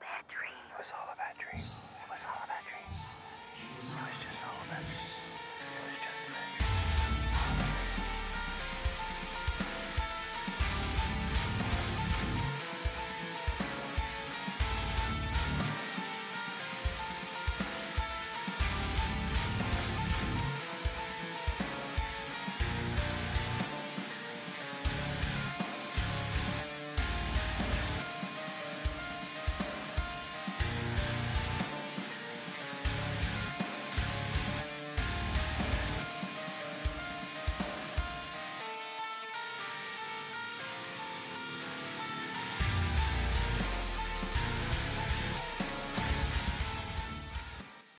bad dream. It was all a bad dream.